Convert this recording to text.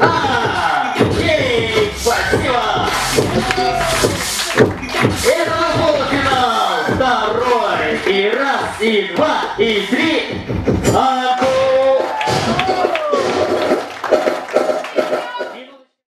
А, ей, спасибо! Это полуфинал второй. И раз, и два, и три. Аку!